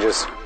changes.